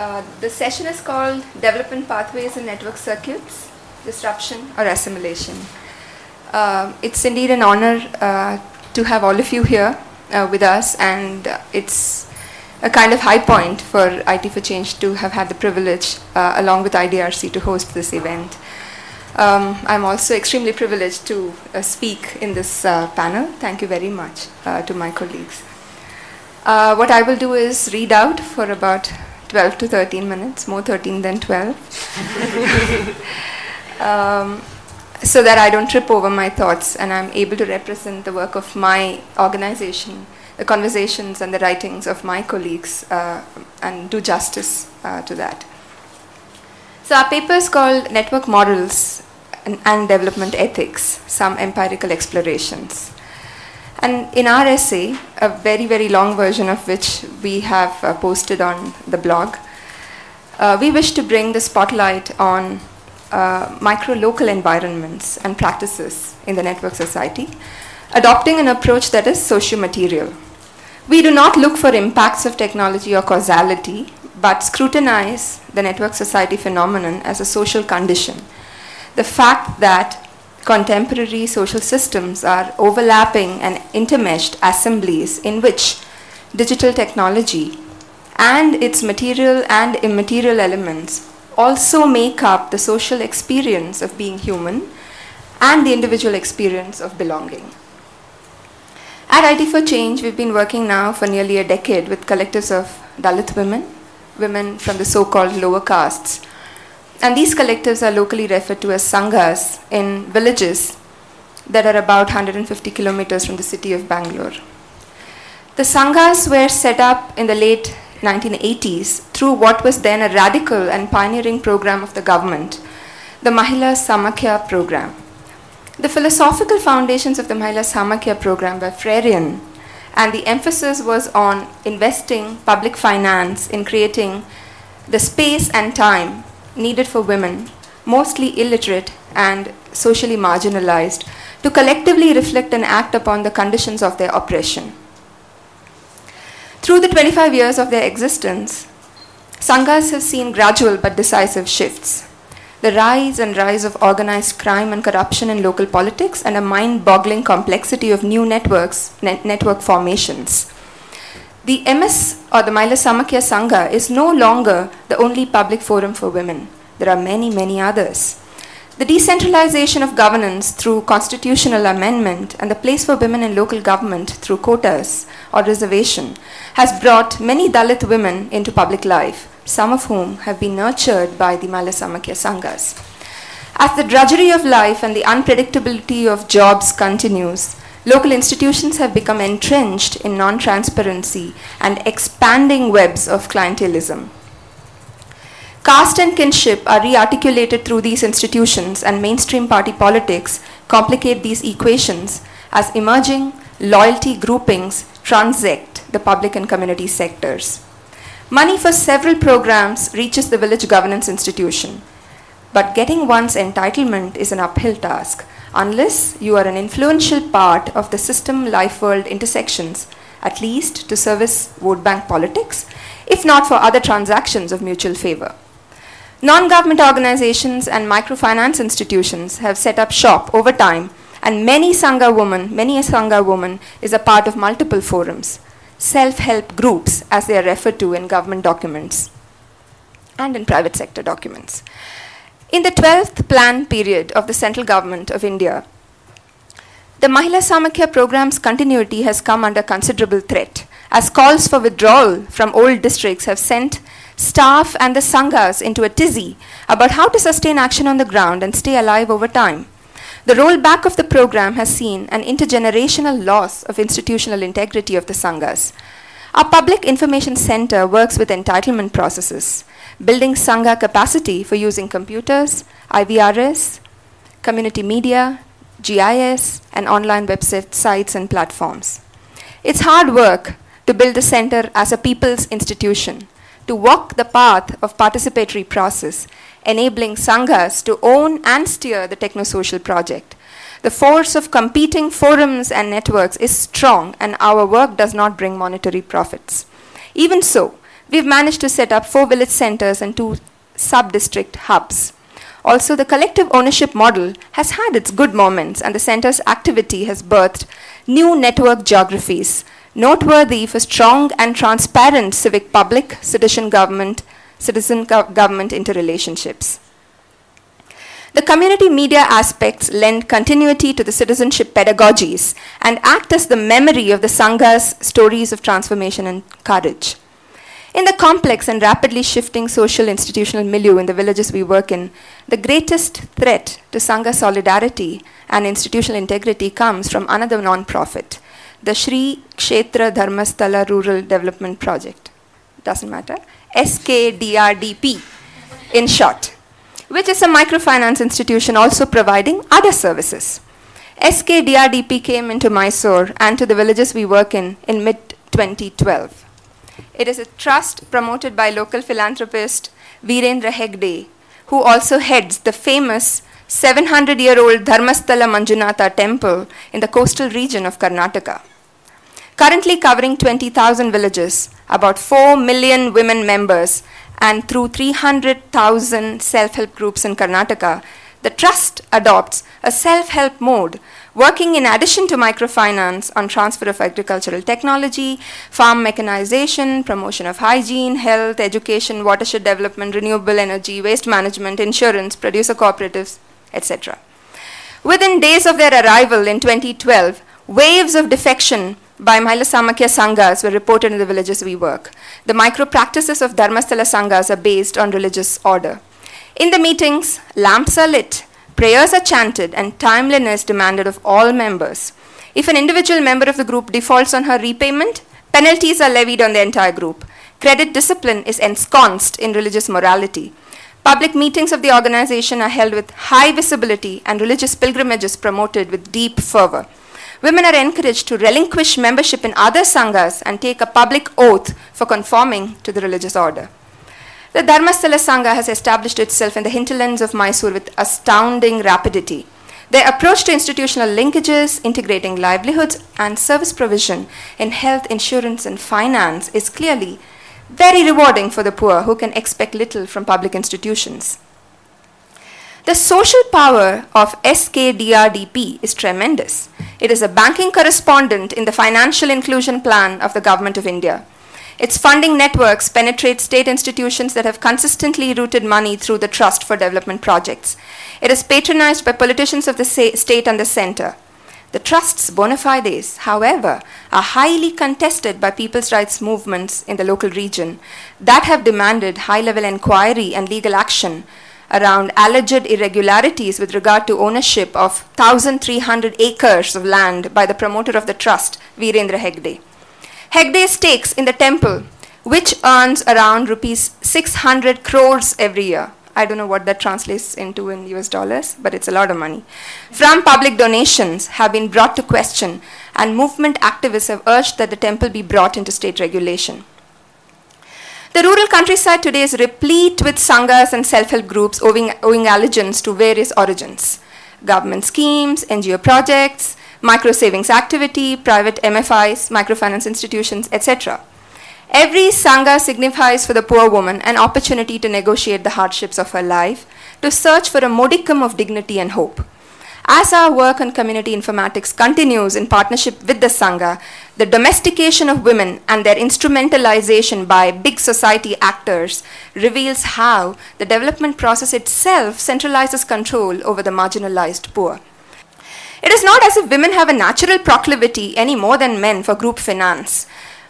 Uh, the session is called Development Pathways and Network Circuits, Disruption or Assimilation. Uh, it's indeed an honor uh, to have all of you here uh, with us, and it's a kind of high point for IT for Change to have had the privilege, uh, along with IDRC, to host this event. Um, I'm also extremely privileged to speak in this panel. Thank you very much to my colleagues. What I will do is read out for about 12 to 13 minutes, more 13 than 12, um, so that I don't trip over my thoughts and I'm able to represent the work of my organization, the conversations and the writings of my colleagues, uh, and do justice uh, to that. So our paper is called Network Models and, and Development Ethics, Some Empirical Explorations. And in our essay, a very, very long version of which we have uh, posted on the blog, uh, we wish to bring the spotlight on uh, micro-local environments and practices in the network society, adopting an approach that is socio-material. We do not look for impacts of technology or causality, but scrutinize the network society phenomenon as a social condition. The fact that contemporary social systems are overlapping and intermeshed assemblies in which digital technology and its material and immaterial elements also make up the social experience of being human and the individual experience of belonging. At IT for Change, we've been working now for nearly a decade with collectives of Dalit women, women from the so called lower castes. And these collectives are locally referred to as sanghas in villages that are about 150 kilometers from the city of Bangalore. The sanghas were set up in the late 1980s through what was then a radical and pioneering program of the government, the Mahila Samakhya program. The philosophical foundations of the Mahila Samakhya program were Freirean, and the emphasis was on investing public finance in creating the space and time needed for women, mostly illiterate and socially marginalized, to collectively reflect and act upon the conditions of their oppression. Through the 25 years of their existence, Sanghas have seen gradual but decisive shifts. The rise and rise of organized crime and corruption in local politics, and a mind boggling complexity of new networks, net network formations. The MS or the Mahila Samakhya Sangha is no longer the only public forum for women. There are many, many others. The decentralization of governance through constitutional amendment and the place for women in local government through quotas or reservation has brought many Dalit women into public life, some of whom have been nurtured by the Mahila Samakhya Sanghas. As the drudgery of life and the unpredictability of jobs continues, local institutions have become entrenched in non transparency and expanding webs of clientelism. Caste and kinship are rearticulated through these institutions, and mainstream party politics complicate these equations as emerging loyalty groupings transect the public and community sectors. Money for several programs reaches the village governance institution, but getting one's entitlement is an uphill task unless you are an influential part of the system life world intersections, at least to service vote bank politics, if not for other transactions of mutual favor. Non government organizations and microfinance institutions have set up shop over time, and many Sangha women, many a Sangha woman is a part of multiple forums, self help groups, as they are referred to in government documents and in private sector documents. In the 12th plan period of the central government of India, the Mahila Samakhya program's continuity has come under considerable threat, as calls for withdrawal from old districts have sent staff and the sanghas into a tizzy about how to sustain action on the ground and stay alive over time. The rollback of the program has seen an intergenerational loss of institutional integrity of the sanghas. Our Public Information Center works with entitlement processes, building Sangha capacity for using computers, IVRS, community media, GIS, and online website sites and platforms. It's hard work to build the center as a people's institution, to walk the path of participatory process, enabling Sanghas to own and steer the technosocial project. The force of competing forums and networks is strong, and our work does not bring monetary profits. Even so, We've managed to set up four village centers and two sub district hubs. Also, the collective ownership model has had its good moments, and the center's activity has birthed new network geographies, noteworthy for strong and transparent civic public citizen government citizen government interrelationships. The community media aspects lend continuity to the citizenship pedagogies and act as the memory of the Sangha's stories of transformation and courage. In the complex and rapidly shifting social institutional milieu in the villages we work in, the greatest threat to Sangha solidarity and institutional integrity comes from another non-profit, the Sri Kshetra Dharmasthala Rural Development Project. Doesn't matter. SKDRDP, in short which is a microfinance institution also providing other services. SKDRDP came into Mysore and to the villages we work in in mid 2012. It is a trust promoted by local philanthropist Virendra Hegde, who also heads the famous 700 year old Dharmasthala Manjunatha temple in the coastal region of Karnataka. Currently covering 20,000 villages, about 4 million women members, and through 300,000 self help groups in Karnataka, the trust adopts a self help mode, working in addition to microfinance on transfer of agricultural technology, farm mechanization, promotion of hygiene, health, education, watershed development, renewable energy, waste management, insurance, producer cooperatives, etc. Within days of their arrival in 2012, waves of defection by Mahila Samakhya Sanghas were reported in the villages we work. The micro practices of Dharmasthala Sanghas are based on religious order. In the meetings, lamps are lit, prayers are chanted, and timeliness demanded of all members. If an individual member of the group defaults on her repayment, penalties are levied on the entire group. Credit discipline is ensconced in religious morality. Public meetings of the organization are held with high visibility and religious pilgrimages promoted with deep fervor women are encouraged to relinquish membership in other sanghas and take a public oath for conforming to the religious order. The Dharmasthala Sangha has established itself in the hinterlands of Mysore with astounding rapidity. Their approach to institutional linkages, integrating livelihoods and service provision in health, insurance, and finance is clearly very rewarding for the poor who can expect little from public institutions. The social power of SKDRDP is tremendous. It is a banking correspondent in the financial inclusion plan of the Government of India. Its funding networks penetrate state institutions that have consistently routed money through the Trust for Development Projects. It is patronized by politicians of the state and the center. The Trust's bona fides, however, are highly contested by people's rights movements in the local region that have demanded high level inquiry and legal action around alleged irregularities with regard to ownership of 1,300 acres of land by the promoter of the trust, Virendra Hegde. Hegde's stakes in the temple, which earns around rupees 600 crores every year. I don't know what that translates into in US dollars, but it's a lot of money. From public donations have been brought to question, and movement activists have urged that the temple be brought into state regulation. The rural countryside today is replete with sanghas and self-help groups owing, owing allegiance to various origins. Government schemes, NGO projects, micro-savings activity, private MFIs, microfinance institutions, etc. Every sangha signifies for the poor woman an opportunity to negotiate the hardships of her life, to search for a modicum of dignity and hope. As our work on community informatics continues in partnership with the Sangha, the domestication of women and their instrumentalization by big society actors reveals how the development process itself centralizes control over the marginalized poor. It is not as if women have a natural proclivity any more than men for group finance,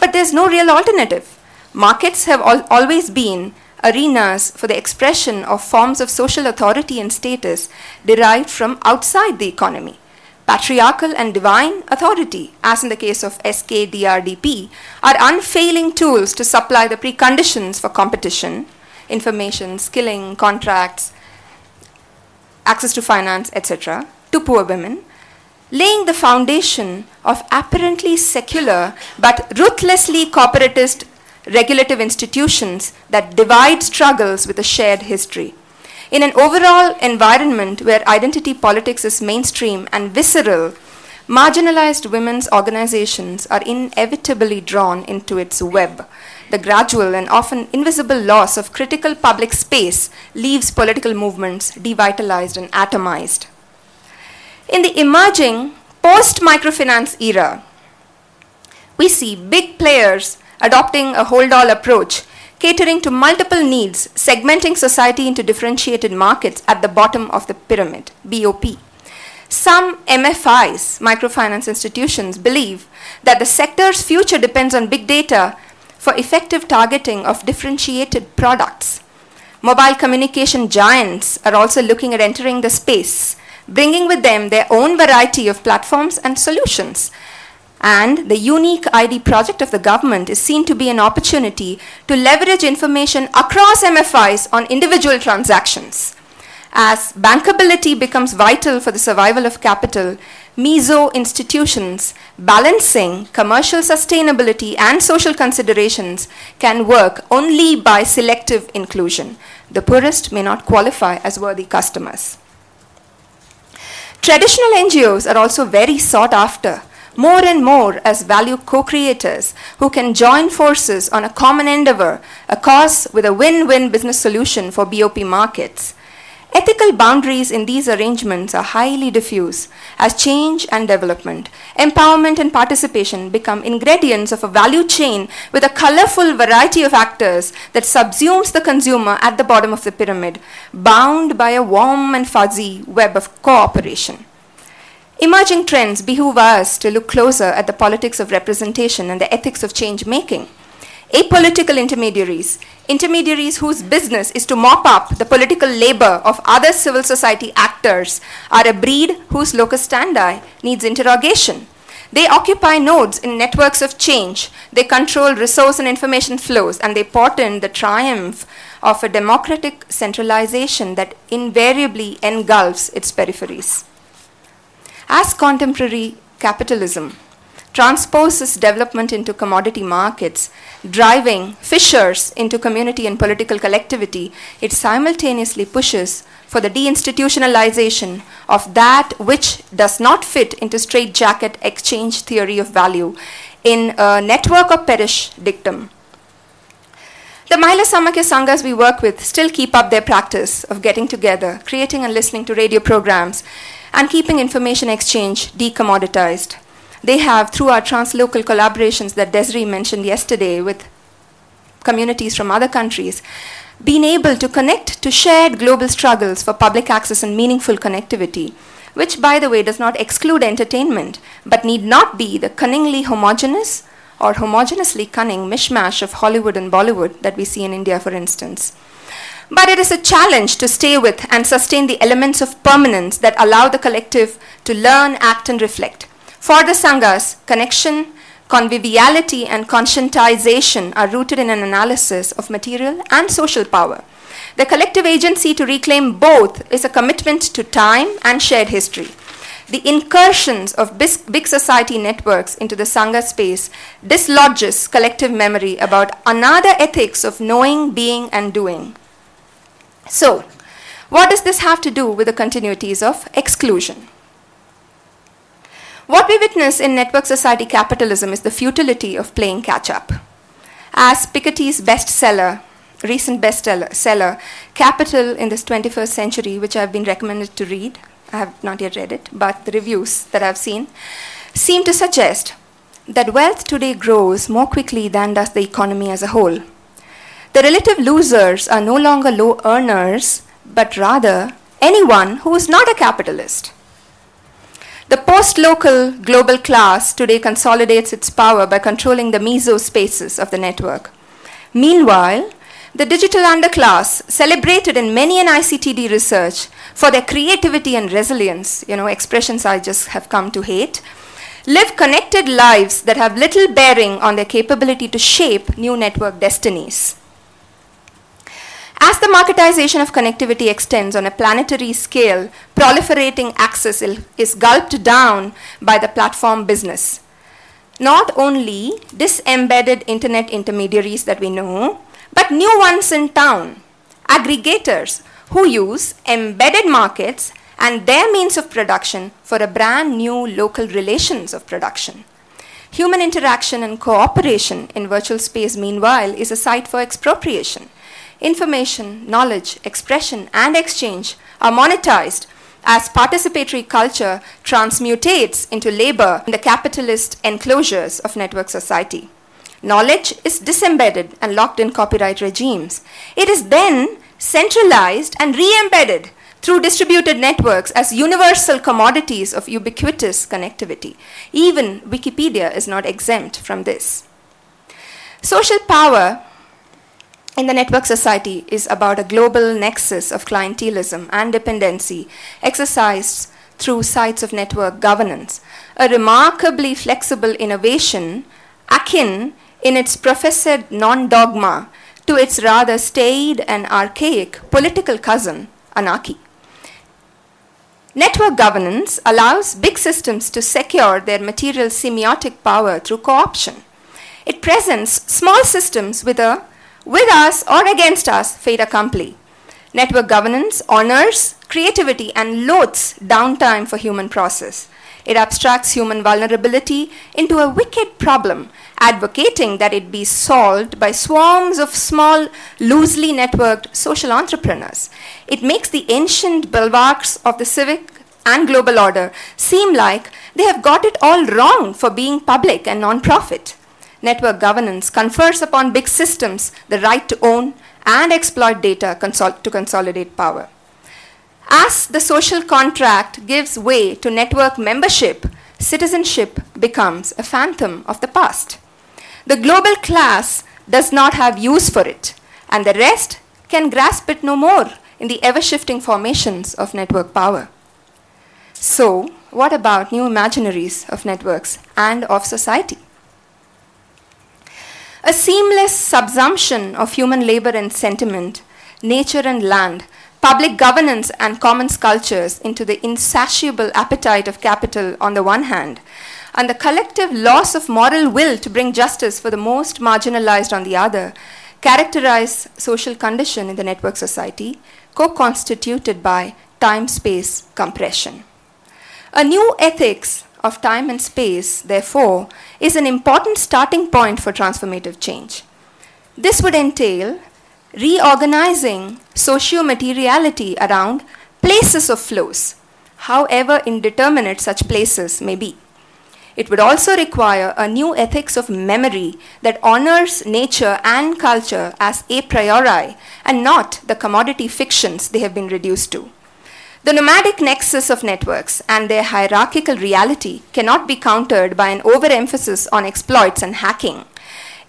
but there's no real alternative. Markets have al always been arenas for the expression of forms of social authority and status derived from outside the economy. Patriarchal and divine authority, as in the case of SKDRDP, are unfailing tools to supply the preconditions for competition, information, skilling, contracts, access to finance, etc., to poor women, laying the foundation of apparently secular but ruthlessly corporatist regulative institutions that divide struggles with a shared history. In an overall environment where identity politics is mainstream and visceral, marginalized women's organizations are inevitably drawn into its web, the gradual and often invisible loss of critical public space leaves political movements devitalized and atomized. In the emerging post microfinance era, we see big players adopting a hold all approach, catering to multiple needs, segmenting society into differentiated markets at the bottom of the pyramid, BOP. Some MFIs, microfinance institutions, believe that the sector's future depends on big data for effective targeting of differentiated products. Mobile communication giants are also looking at entering the space, bringing with them their own variety of platforms and solutions and the unique ID project of the government is seen to be an opportunity to leverage information across MFIs on individual transactions. As bankability becomes vital for the survival of capital, meso institutions balancing commercial sustainability and social considerations can work only by selective inclusion. The poorest may not qualify as worthy customers. Traditional NGOs are also very sought after more and more as value co creators who can join forces on a common endeavor, a cause with a win win business solution for BOP markets. Ethical boundaries in these arrangements are highly diffuse as change and development, empowerment and participation become ingredients of a value chain with a colorful variety of actors that subsumes the consumer at the bottom of the pyramid, bound by a warm and fuzzy web of cooperation. Emerging trends behoove us to look closer at the politics of representation and the ethics of change making. Apolitical intermediaries, intermediaries whose business is to mop up the political labor of other civil society actors, are a breed whose locus standi needs interrogation. They occupy nodes in networks of change. They control resource and information flows, and they portend the triumph of a democratic centralization that invariably engulfs its peripheries as contemporary capitalism transposes development into commodity markets, driving fissures into community and political collectivity, it simultaneously pushes for the deinstitutionalization of that which does not fit into straitjacket exchange theory of value in a network of perish dictum. The Mahila Samakhya Sanghas we work with still keep up their practice of getting together, creating and listening to radio programs, and keeping information exchange decommoditized. They have, through our translocal collaborations that Desiree mentioned yesterday with communities from other countries, been able to connect to shared global struggles for public access and meaningful connectivity, which, by the way, does not exclude entertainment, but need not be the cunningly homogenous or homogeneously cunning mishmash of Hollywood and Bollywood that we see in India, for instance. But it is a challenge to stay with and sustain the elements of permanence that allow the collective to learn, act, and reflect. For the Sanghas, connection, conviviality, and conscientization are rooted in an analysis of material and social power. The collective agency to reclaim both is a commitment to time and shared history. The incursions of big society networks into the Sangha space dislodges collective memory about another ethics of knowing, being, and doing. So, what does this have to do with the continuities of exclusion? What we witness in network society capitalism is the futility of playing catch up. As Piketty's bestseller, recent bestseller, Capital in this 21st Century, which I've been recommended to read, I have not yet read it, but the reviews that I've seen seem to suggest that wealth today grows more quickly than does the economy as a whole. The relative losers are no longer low earners, but rather anyone who is not a capitalist. The post local global class today consolidates its power by controlling the meso spaces of the network. Meanwhile, the digital underclass, celebrated in many an ICTD research for their creativity and resilience, you know, expressions I just have come to hate, live connected lives that have little bearing on their capability to shape new network destinies. As the marketization of connectivity extends on a planetary scale, proliferating access is gulped down by the platform business. Not only disembedded internet intermediaries that we know, but new ones in town, aggregators who use embedded markets and their means of production for a brand new local relations of production. Human interaction and cooperation in virtual space, meanwhile, is a site for expropriation. Information, knowledge, expression, and exchange are monetized as participatory culture transmutates into labor in the capitalist enclosures of network society. Knowledge is disembedded and locked in copyright regimes. It is then centralized and re embedded through distributed networks as universal commodities of ubiquitous connectivity. Even Wikipedia is not exempt from this. Social power in the network society is about a global nexus of clientelism and dependency exercised through sites of network governance, a remarkably flexible innovation akin in its professed non dogma to its rather staid and archaic political cousin, anarchy. Network governance allows big systems to secure their material semiotic power through co-option. It presents small systems with a with us or against us fait accompli. Network governance honors creativity and loathes downtime for human process. It abstracts human vulnerability into a wicked problem, advocating that it be solved by swarms of small, loosely networked social entrepreneurs. It makes the ancient bulwarks of the civic and global order seem like they have got it all wrong for being public and non-profit. Network governance confers upon big systems the right to own and exploit data consol to consolidate power. As the social contract gives way to network membership, citizenship becomes a phantom of the past. The global class does not have use for it, and the rest can grasp it no more in the ever shifting formations of network power. So, what about new imaginaries of networks and of society? A seamless subsumption of human labor and sentiment, nature and land, public governance and commons cultures into the insatiable appetite of capital on the one hand, and the collective loss of moral will to bring justice for the most marginalized on the other, characterize social condition in the network society, co-constituted by time-space compression. A new ethics of time and space, therefore, is an important starting point for transformative change. This would entail reorganizing socio-materiality around places of flows, however indeterminate such places may be. It would also require a new ethics of memory that honors nature and culture as a priori and not the commodity fictions they have been reduced to. The nomadic nexus of networks and their hierarchical reality cannot be countered by an overemphasis on exploits and hacking.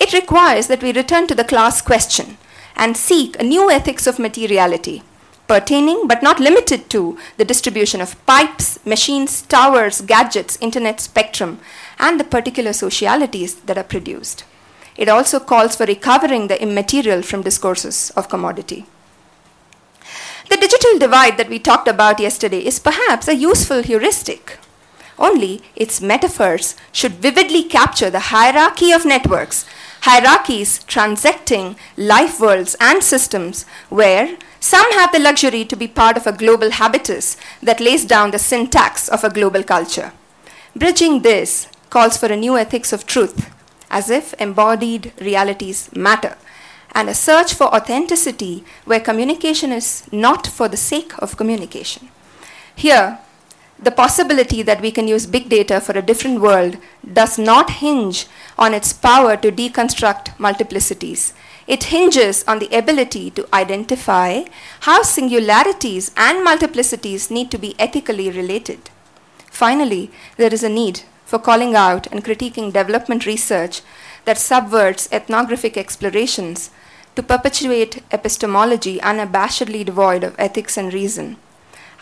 It requires that we return to the class question and seek a new ethics of materiality, pertaining but not limited to the distribution of pipes, machines, towers, gadgets, internet spectrum, and the particular socialities that are produced. It also calls for recovering the immaterial from discourses of commodity. The digital divide that we talked about yesterday is perhaps a useful heuristic. Only its metaphors should vividly capture the hierarchy of networks, hierarchies transacting life worlds and systems where some have the luxury to be part of a global habitus that lays down the syntax of a global culture. Bridging this calls for a new ethics of truth, as if embodied realities matter, and a search for authenticity where communication is not for the sake of communication. Here, the possibility that we can use big data for a different world does not hinge on its power to deconstruct multiplicities. It hinges on the ability to identify how singularities and multiplicities need to be ethically related. Finally, there is a need for calling out and critiquing development research that subverts ethnographic explorations to perpetuate epistemology unabashedly devoid of ethics and reason.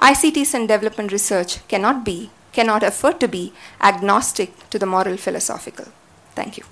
ICTs and development research cannot be, cannot afford to be agnostic to the moral philosophical. Thank you.